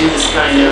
you this kind of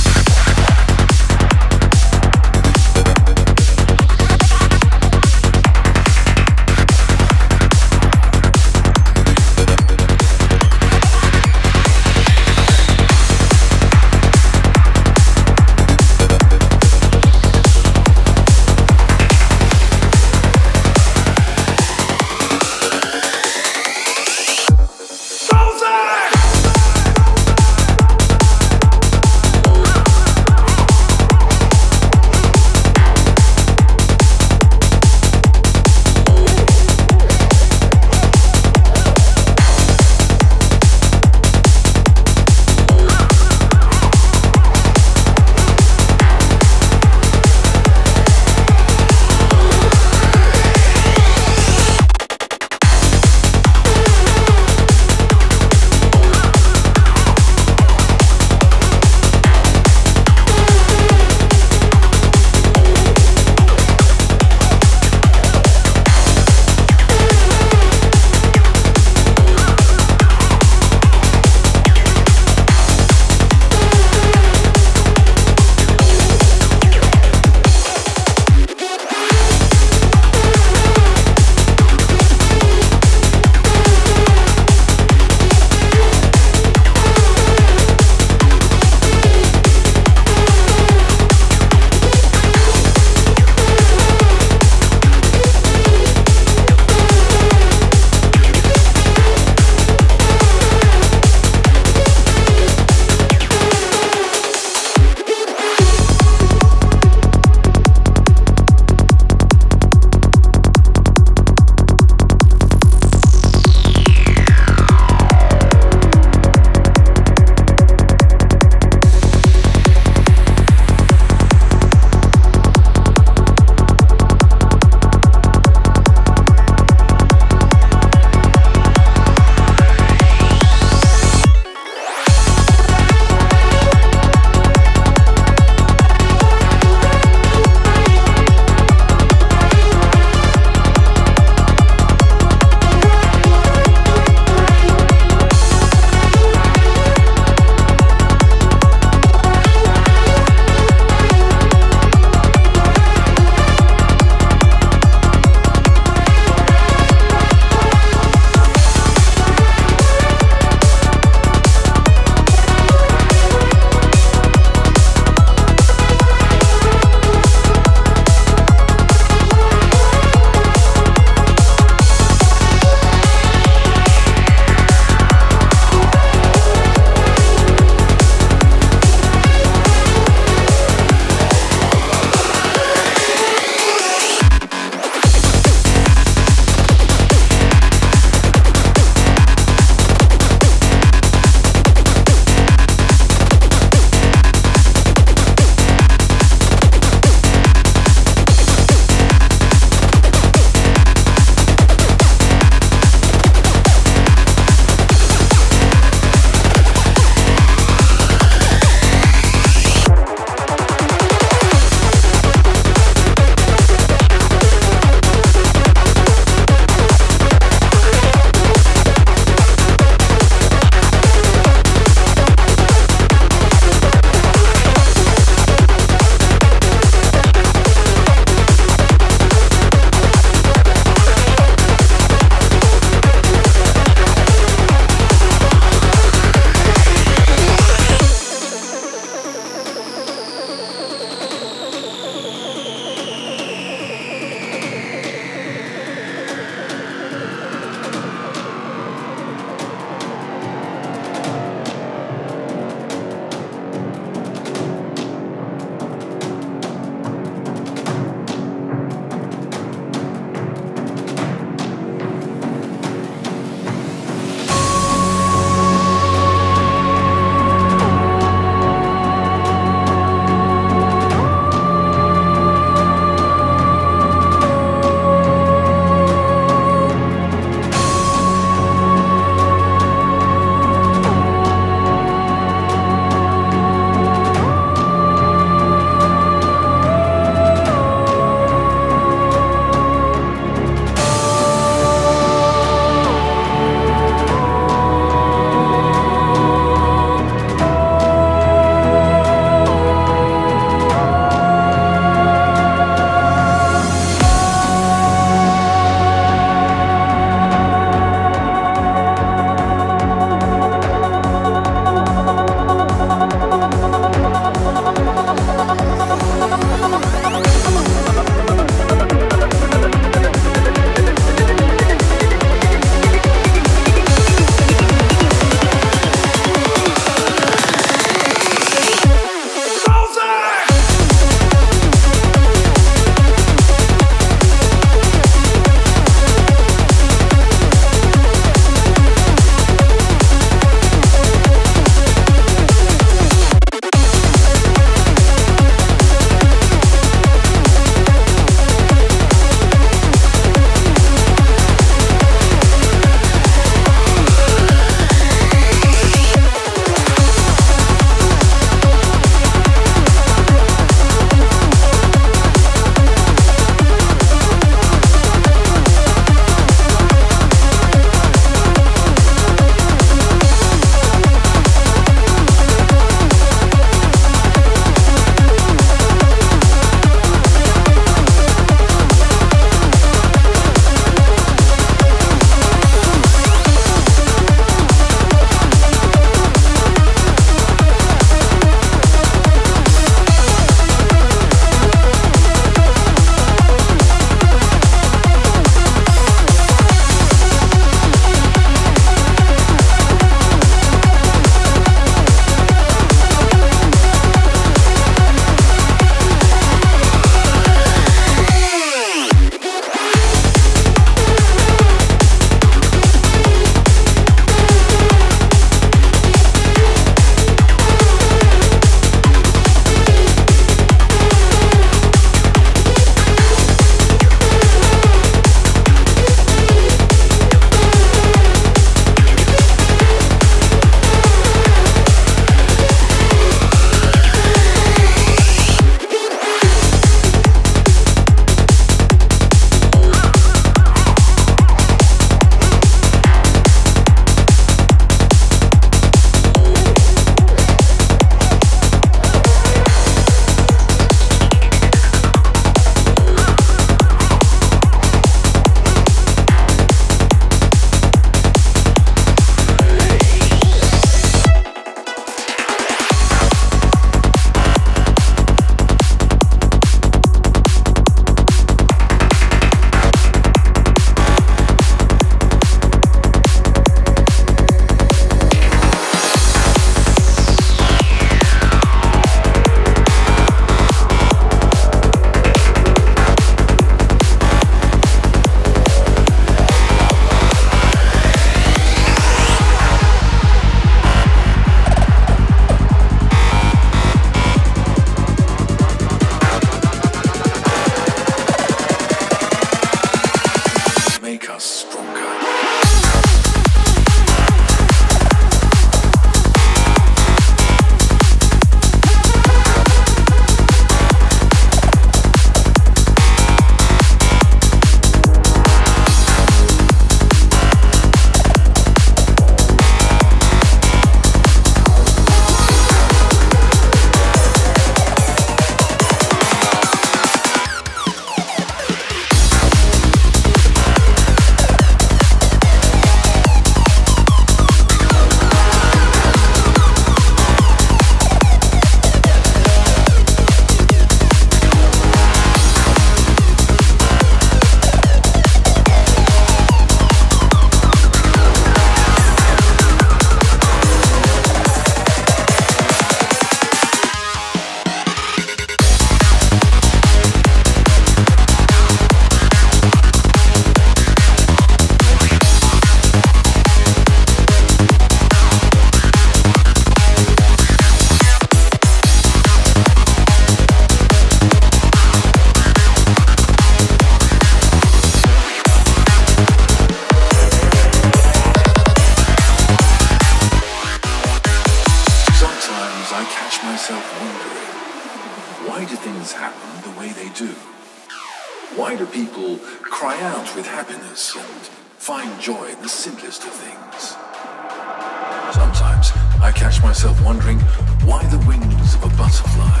Why the wings of a butterfly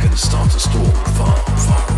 can start a storm far, far away.